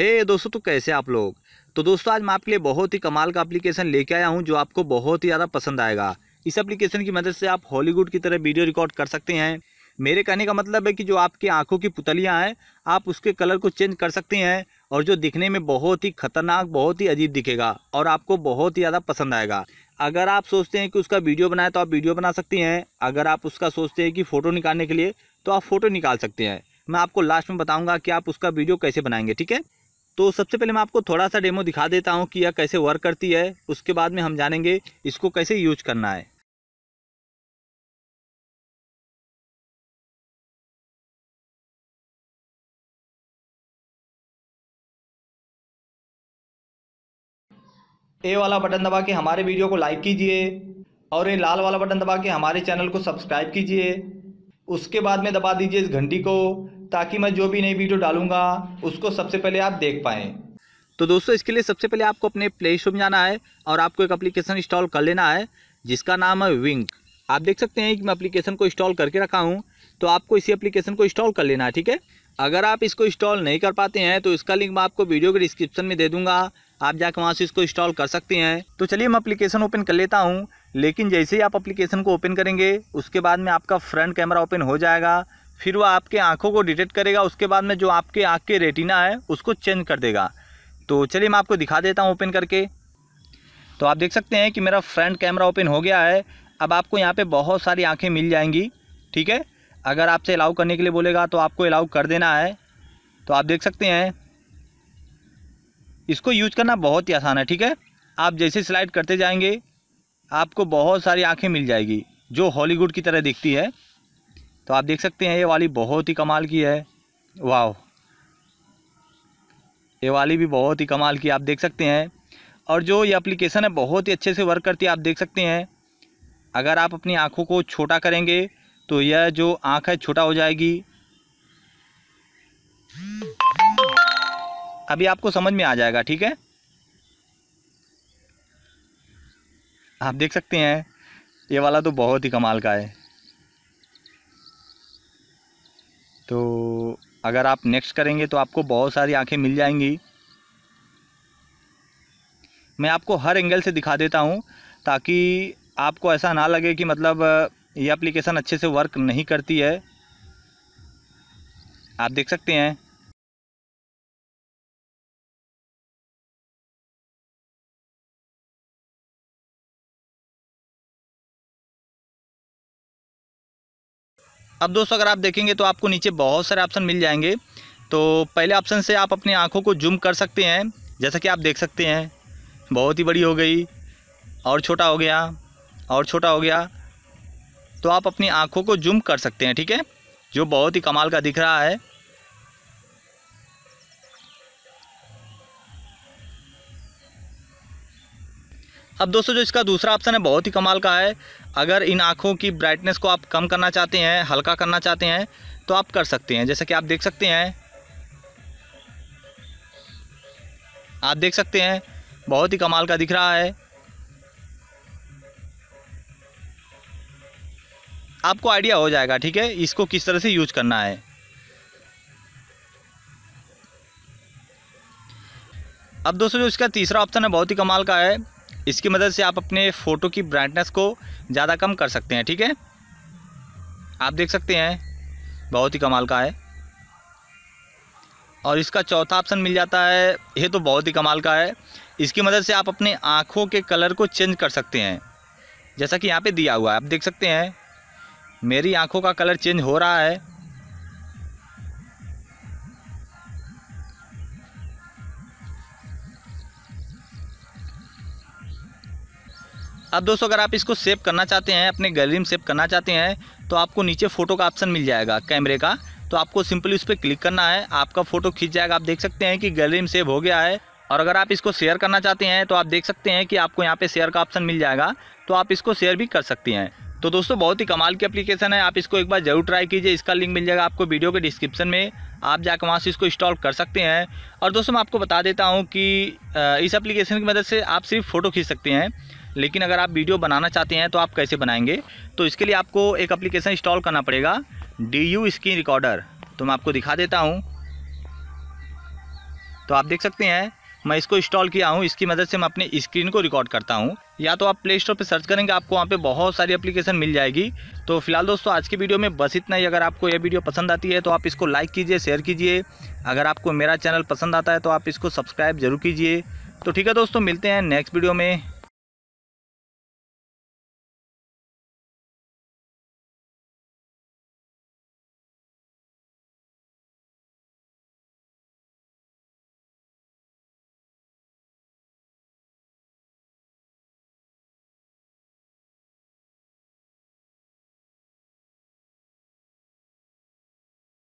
हे hey, दोस्तों तो कैसे आप लोग? तो दोस्तों आज मैं आपके लिए बहुत ही कमाल का एप्लीकेशन लेके आया हूँ जो आपको बहुत ही ज़्यादा पसंद आएगा। इस एप्लीकेशन की मदद से आप हॉलीवुड की तरह वीडियो रिकॉर्ड कर सकते हैं। मेरे कहने का मतलब है कि जो आपकी आँखों की पुतलियाँ हैं आप उसके कलर को चेंज कर सकते हैं और जो दिखने में बहुत ही खतरनाक बहुत ही अजीब दिखेगा और आपको बहुत ही ज़्यादा पसंद आएगा। अगर आप सोचते हैं कि उसका वीडियो बनाए तो आप वीडियो बना सकते हैं। अगर आप उसका सोचते हैं कि फ़ोटो निकालने के लिए तो आप फ़ोटो निकाल सकते हैं। मैं आपको लास्ट में बताऊँगा कि आप उसका वीडियो कैसे बनाएँगे ठीक है? तो सबसे पहले मैं आपको थोड़ा सा डेमो दिखा देता हूँ कि यह कैसे वर्क करती है। उसके बाद में हम जानेंगे इसको कैसे यूज़ करना है। ए वाला बटन दबा के हमारे वीडियो को लाइक कीजिए और ये लाल वाला बटन दबा के हमारे चैनल को सब्सक्राइब कीजिए। उसके बाद में दबा दीजिए इस घंटी को। ताकि मैं जो भी नई वीडियो डालूँगा, उसको सबसे पहले आप देख पाएँ। तो दोस्तों, इसके लिए सबसे पहले आपको अपने प्ले स्टोर में जाना है और आपको एक एप्लीकेशन इंस्टॉल कर लेना है, जिसका नाम है विंक आप देख सकते हैं कि मैं अप्लीकेशन को इंस्टॉल करके रखा हूँ तो आपको इसी एप्लीकेशन को इंस्टॉल कर लेना है, ठीक है? अगर आप इसको इंस्टॉल नहीं कर पाते हैं तो इसका लिंक मैं आपको वीडियो के डिस्क्रिप्शन में दे दूँगा। आप जाकर वहाँ से इसको इंस्टॉल कर सकते हैं। तो चलिए मैं अप्लीकेशन ओपन कर लेता हूँ, लेकिन जैसे ही आप एप्लीकेशन को ओपन करेंगे, उसके बाद में आपका फ्रंट कैमरा ओपन हो जाएगा। फिर वो आपके आँखों को डिटेक्ट करेगा, उसके बाद में जो आपके आँख के रेटिना है, उसको चेंज कर देगा। तो चलिए मैं आपको दिखा देता हूँ ओपन करके। तो आप देख सकते हैं कि मेरा फ्रंट कैमरा ओपन हो गया है। अब आपको यहाँ पे बहुत सारी आँखें मिल जाएँगी, ठीक है? अगर आपसे अलाउ करने के लिए बोलेगा तो आपको अलाउ कर देना है। तो आप देख सकते हैं, इसको यूज़ करना बहुत ही आसान है, ठीक है? आप जैसे स्लाइड करते जाएँगे, आपको बहुत सारी आँखें मिल जाएगी, जो हॉलीवुड की तरह दिखती है। तो आप देख सकते हैं, ये वाली बहुत ही कमाल की है। वाह ये वाली भी बहुत ही कमाल की, आप देख सकते हैं। और जो ये एप्लीकेशन है, बहुत ही अच्छे से वर्क करती है, आप देख सकते हैं। अगर आप अपनी आँखों को छोटा करेंगे तो यह जो आँख है, छोटा हो जाएगी। अभी आपको समझ में आ जाएगा, ठीक है? आप देख सकते हैं, ये वाला तो बहुत ही कमाल का है। तो अगर आप नेक्स्ट करेंगे तो आपको बहुत सारी आँखें मिल जाएँगी। मैं आपको हर एंगल से दिखा देता हूँ ताकि आपको ऐसा ना लगे कि मतलब ये एप्लीकेशन अच्छे से वर्क नहीं करती है। आप देख सकते हैं। अब दोस्तों, अगर आप देखेंगे तो आपको नीचे बहुत सारे ऑप्शन मिल जाएँगे। तो पहले ऑप्शन से आप अपनी आँखों को जूम कर सकते हैं। जैसा कि आप देख सकते हैं, बहुत ही बड़ी हो गई, और छोटा हो गया, और छोटा हो गया। तो आप अपनी आँखों को जूम कर सकते हैं, ठीक है? जो बहुत ही कमाल का दिख रहा है। अब दोस्तों, जो इसका दूसरा ऑप्शन है, बहुत ही कमाल का है। अगर इन आँखों की ब्राइटनेस को आप कम करना चाहते हैं, हल्का करना चाहते हैं तो आप कर सकते हैं। जैसा कि आप देख सकते हैं, आप देख सकते हैं, बहुत ही कमाल का दिख रहा है। आपको आइडिया हो जाएगा, ठीक है? इसको किस तरह से यूज़ करना है। अब दोस्तों, जो इसका तीसरा ऑप्शन है, बहुत ही कमाल का है। इसकी मदद से आप अपने फ़ोटो की ब्राइटनेस को ज़्यादा कम कर सकते हैं, ठीक है? आप देख सकते हैं, बहुत ही कमाल का है। और इसका चौथा ऑप्शन मिल जाता है, ये तो बहुत ही कमाल का है। इसकी मदद से आप अपने आँखों के कलर को चेंज कर सकते हैं। जैसा कि यहाँ पे दिया हुआ है, आप देख सकते हैं, मेरी आँखों का कलर चेंज हो रहा है। अब दोस्तों, अगर आप इसको सेव करना चाहते हैं, अपने गैलरी में सेव करना चाहते हैं तो आपको नीचे फ़ोटो का ऑप्शन मिल जाएगा कैमरे का। तो आपको सिंपली उस पर क्लिक करना है, आपका फ़ोटो खींच जाएगा। आप देख सकते हैं कि गैलरी में सेव हो गया है। और अगर आप इसको शेयर करना चाहते हैं तो आप देख सकते हैं कि आपको यहाँ पे शेयर का ऑप्शन मिल जाएगा। तो आप इसको शेयर भी कर सकती हैं। तो दोस्तों, बहुत ही कमाल की एप्लीकेशन है। आप इसको एक बार ज़रूर ट्राई कीजिए। इसका लिंक मिल जाएगा आपको वीडियो के डिस्क्रिप्शन में। आप जाकर वहाँ से इसको इंस्टॉल कर सकते हैं। और दोस्तों, मैं आपको बता देता हूँ कि इस एप्लीकेशन की मदद से आप सिर्फ़ फ़ोटो खींच सकते हैं। लेकिन अगर आप वीडियो बनाना चाहते हैं तो आप कैसे बनाएँगे? तो इसके लिए आपको एक एप्लीकेशन इंस्टॉल करना पड़ेगा। डी यू स्क्रीन रिकॉर्डर तो मैं आपको दिखा देता हूँ। तो आप देख सकते हैं मैं इसको इंस्टॉल किया हूँ, इसकी मदद से मैं अपने स्क्रीन को रिकॉर्ड करता हूँ। या तो आप प्ले स्टोर पर सर्च करेंगे, आपको वहाँ पे बहुत सारी एप्लीकेशन मिल जाएगी। तो फ़िलहाल दोस्तों, आज की वीडियो में बस इतना ही। अगर आपको यह वीडियो पसंद आती है तो आप इसको लाइक कीजिए शेयर कीजिए। अगर आपको मेरा चैनल पसंद आता है तो आप इसको सब्सक्राइब ज़रूर कीजिए। तो ठीक है दोस्तों, मिलते हैं नेक्स्ट वीडियो में।